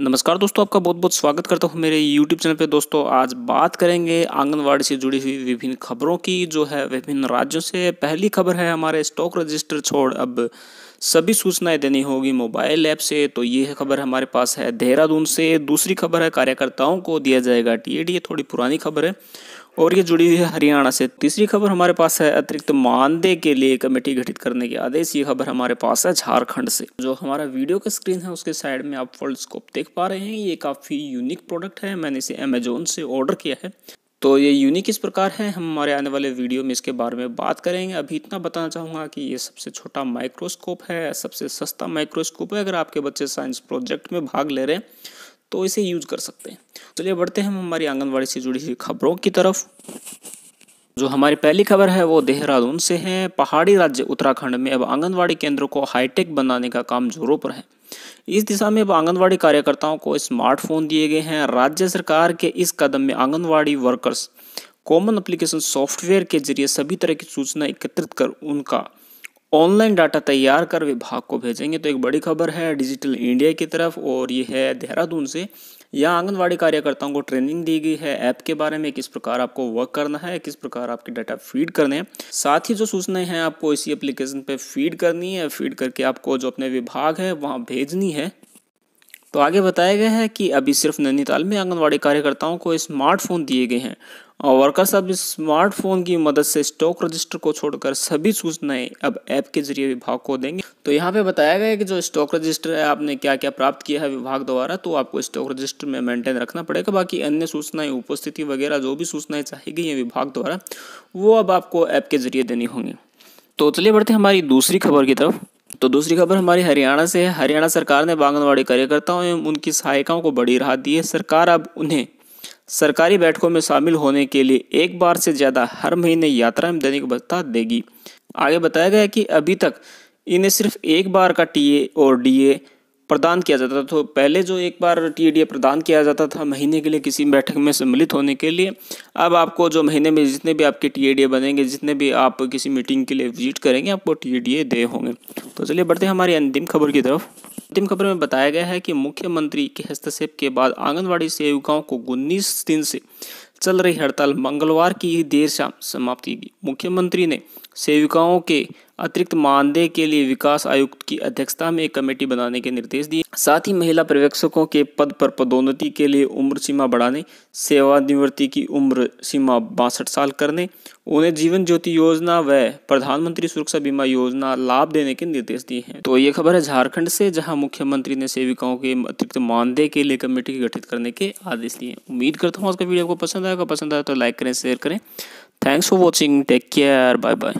नमस्कार दोस्तों, आपका बहुत बहुत स्वागत करता हूँ मेरे YouTube चैनल पे। दोस्तों, आज बात करेंगे आंगनवाड़ी से जुड़ी हुई विभिन्न खबरों की, जो है विभिन्न राज्यों से। पहली खबर है हमारे स्टॉक रजिस्टर छोड़। अब सभी सूचनाएँ देनी होगी मोबाइल ऐप से। तो ये खबर हमारे पास है देहरादून से। दूसरी खबर है, कार्यकर्ताओं को दिया जाएगा टीएडी ये थोड़ी पुरानी खबर है। और ये जुड़ी हुई है हरियाणा से। तीसरी खबर हमारे पास है, अतिरिक्त मानदेय के लिए कमेटी गठित करने के आदेश। ये खबर हमारे पास है झारखंड से। जो हमारा वीडियो का स्क्रीन है, उसके साइड में आप फोल्ड स्कोप देख पा रहे हैं। ये काफ़ी यूनिक प्रोडक्ट है। मैंने इसे अमेजोन से ऑर्डर किया है। तो ये यूनिक इस प्रकार है। हम हमारे आने वाले वीडियो में इसके बारे में बात करेंगे। अभी इतना बताना चाहूँगा कि ये सबसे छोटा माइक्रोस्कोप है, सबसे सस्ता माइक्रोस्कोप है। अगर आपके बच्चे साइंस प्रोजेक्ट में भाग ले रहे हैं तो इसे यूज़ कर सकते हैं। चलिए बढ़ते हैं हम हमारी आंगनबाड़ी से जुड़ी हुई खबरों की तरफ़। जो हमारी पहली खबर है, वो देहरादून से है। पहाड़ी राज्य उत्तराखंड में अब आंगनवाड़ी केंद्रों को हाईटेक बनाने का काम जोरों पर है। इस दिशा में अब आंगनवाड़ी कार्यकर्ताओं को स्मार्टफ़ोन दिए गए हैं। राज्य सरकार के इस कदम में anganwadi workers common application software के ज़रिए सभी तरह की सूचना एकत्रित कर उनका ऑनलाइन डाटा तैयार कर विभाग को भेजेंगे। तो एक बड़ी खबर है, डिजिटल इंडिया की तरफ़ और ये है देहरादून से। यहाँ आंगनवाड़ी कार्यकर्ताओं को ट्रेनिंग दी गई है। ऐप के बारे में किस प्रकार आपको वर्क करना है, किस प्रकार आपके डाटा फ़ीड करने हैं। साथ ही जो सूचनाएँ हैं, आपको इसी एप्लीकेशन पे फ़ीड करनी है। फ़ीड करके आपको जो अपने विभाग है, वहाँ भेजनी है। तो आगे बताया गया है कि अभी सिर्फ़ नैनीताल में आंगनवाड़ी कार्यकर्ताओं को स्मार्टफ़ोन दिए गए हैं। और वर्कर्स अब स्मार्टफ़ोन की मदद से स्टॉक रजिस्टर को छोड़कर सभी सूचनाएँ अब ऐप के ज़रिए विभाग को देंगे। तो यहाँ पे बताया गया है कि जो स्टॉक रजिस्टर है, आपने क्या क्या प्राप्त किया है विभाग द्वारा तो आपको स्टॉक रजिस्टर में मेंटेन रखना पड़ेगा। बाकी अन्य सूचनाएँ उपस्थिति वगैरह, जो भी सूचनाएँ चाहिए गई हैं विभाग द्वारा, वो अब आपको ऐप के ज़रिए देनी होंगी। तो चलिए बढ़ते हमारी दूसरी खबर की तरफ़। तो दूसरी खबर हमारी हरियाणा से है। हरियाणा सरकार ने आंगनबाड़ी कार्यकर्ताओं एवं उनकी सहायिकाओं को बड़ी राहत दी है। सरकार अब उन्हें सरकारी बैठकों में शामिल होने के लिए एक बार से ज़्यादा हर महीने यात्रा में देने की भत्ता देगी। आगे बताया गया कि अभी तक इन्हें सिर्फ़ एक बार का टीए और डीए प्रदान किया जाता था तो पहले जो एक बार टी डी प्रदान किया जाता था महीने के लिए किसी बैठक में सम्मिलित होने के लिए, अब आपको जो महीने में जितने भी आपके टी डी बनेंगे, जितने भी आप किसी मीटिंग के लिए विज़िट करेंगे, आपको टी डी दे होंगे। तो चलिए बढ़ते हैं हमारी अंतिम खबर की तरफ़। अंतिम खबर में बताया गया है कि मुख्यमंत्री के हस्तक्षेप के बाद आंगनबाड़ी सेविकाओं को उन्नीस दिन से चल रही हड़ताल मंगलवार की देर शाम समाप्त की गई। मुख्यमंत्री ने सेविकाओं के अतिरिक्त मानदेय के लिए विकास आयुक्त की अध्यक्षता में एक कमेटी बनाने के निर्देश दिए। साथ ही महिला पर्यवेक्षकों के पद पर पदोन्नति के लिए उम्र सीमा बढ़ाने, सेवानिवृत्ति की उम्र सीमा बासठ साल करने, उन्हें जीवन ज्योति योजना व प्रधानमंत्री सुरक्षा बीमा योजना लाभ देने के निर्देश दिए हैं। तो ये खबर है झारखंड से, जहाँ मुख्यमंत्री ने सेविकाओं के अतिरिक्त मानदेय के लिए कमेटी गठित करने के आदेश दिए उम्मीद करता हूँ आपका वीडियो को पसंद आएगा पसंद आया तो लाइक करें, शेयर करें। Thanks for watching take care bye bye